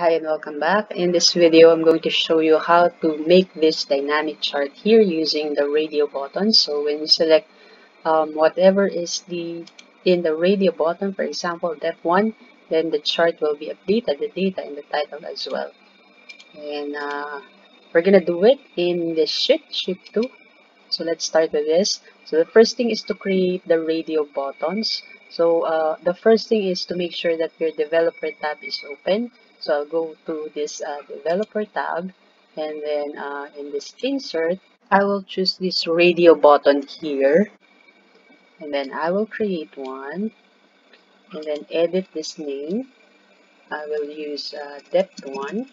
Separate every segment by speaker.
Speaker 1: Hi and welcome back. In this video, I'm going to show you how to make this dynamic chart here using the radio button. So when you select um, whatever is the in the radio button, for example, Def1, then the chart will be updated, the data in the title as well. And uh, we're gonna do it in the sheet, sheet 2. So let's start with this. So the first thing is to create the radio buttons. So uh, the first thing is to make sure that your developer tab is open. So I'll go to this uh, developer tab and then uh, in this insert, I will choose this radio button here and then I will create one and then edit this name. I will use uh, depth one,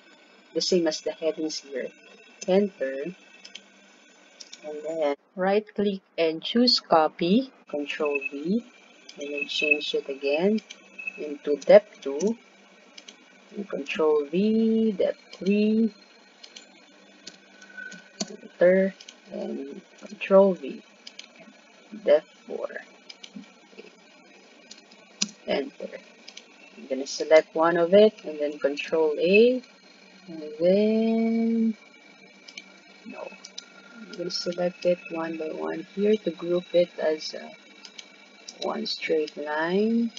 Speaker 1: the same as the headings here. Enter and then right click and choose copy, control V and then change it again into depth 2 and control V, depth 3, enter, and control V, depth 4, okay. enter. I'm gonna select one of it and then control A, and then, no, I'm gonna select it one by one here to group it as a one straight line.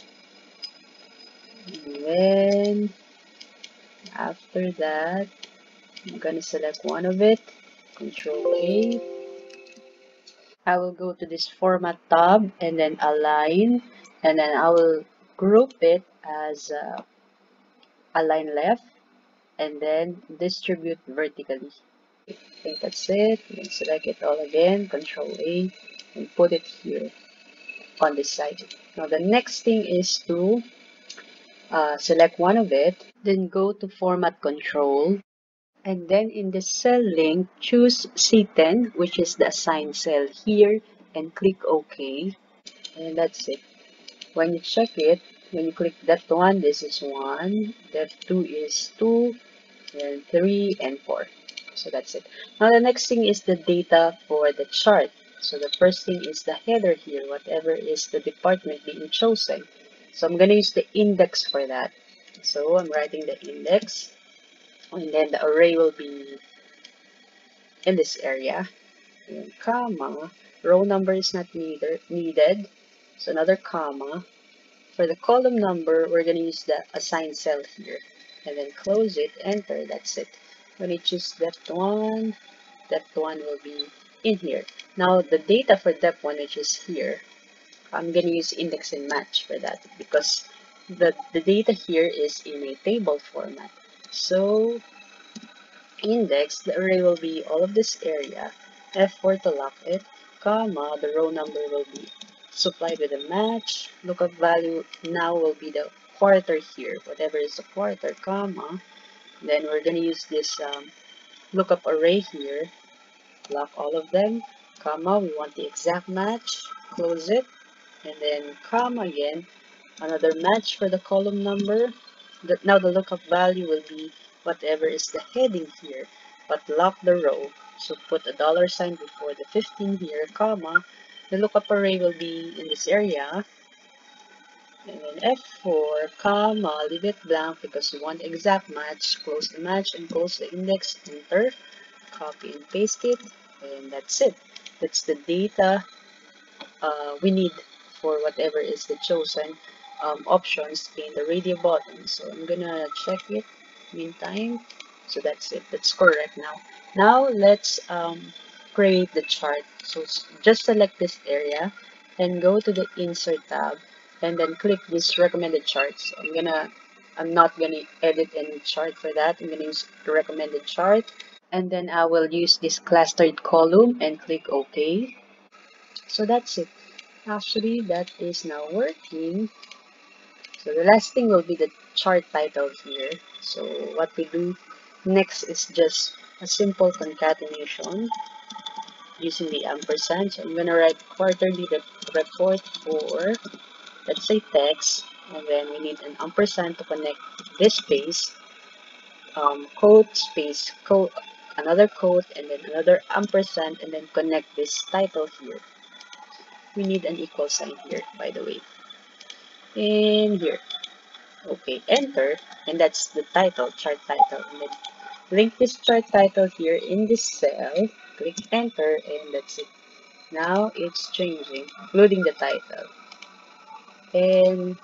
Speaker 1: And then after that, I'm gonna select one of it, Control A. I will go to this Format tab and then Align, and then I will group it as uh, Align Left, and then Distribute Vertically. I think that's it. Then select it all again, Control A, and put it here on this side. Now the next thing is to uh, select one of it, then go to Format Control, and then in the cell link, choose C10, which is the assigned cell here, and click OK. And that's it. When you check it, when you click that one, this is 1, that 2 is 2, and 3, and 4. So that's it. Now the next thing is the data for the chart. So the first thing is the header here, whatever is the department being chosen. So I'm going to use the index for that. So I'm writing the index and then the array will be in this area. And comma, row number is not neither, needed. So another comma. For the column number, we're going to use the assigned cell here. And then close it, enter, that's it. When you choose depth 1, depth 1 will be in here. Now the data for depth 1 which is here, I'm going to use index and match for that because the, the data here is in a table format. So index, the array will be all of this area, F4 to lock it, comma, the row number will be supplied with a match, lookup value now will be the quarter here, whatever is the quarter, comma, then we're going to use this um, lookup array here, lock all of them, comma, we want the exact match, close it, and then comma again, another match for the column number. The, now the lookup value will be whatever is the heading here, but lock the row. So put a dollar sign before the 15 here, comma. The lookup array will be in this area. And then F4, comma, leave it blank because we want exact match. Close the match and close the index, enter. Copy and paste it, and that's it. That's the data uh, we need for whatever is the chosen um, options in the radio button. So I'm gonna check it meantime. So that's it. That's correct now. Now let's um, create the chart. So just select this area and go to the insert tab and then click this recommended charts. I'm gonna I'm not gonna edit any chart for that. I'm gonna use the recommended chart and then I will use this clustered column and click OK. So that's it. Actually, that is now working. So the last thing will be the chart title here. So what we do next is just a simple concatenation using the ampersand. So I'm going to write quarterly report for, let's say text, and then we need an ampersand to connect this space, um, quote, space, quote, another quote, and then another ampersand, and then connect this title here we need an equal sign here, by the way. In here. Okay, enter, and that's the title, chart title. And then link this chart title here in this cell, click enter, and that's it. Now it's changing, including the title. And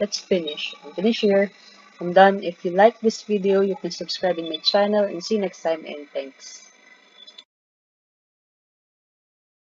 Speaker 1: let's finish. I'm finish here. I'm done. If you like this video, you can subscribe in my channel and see you next time and thanks.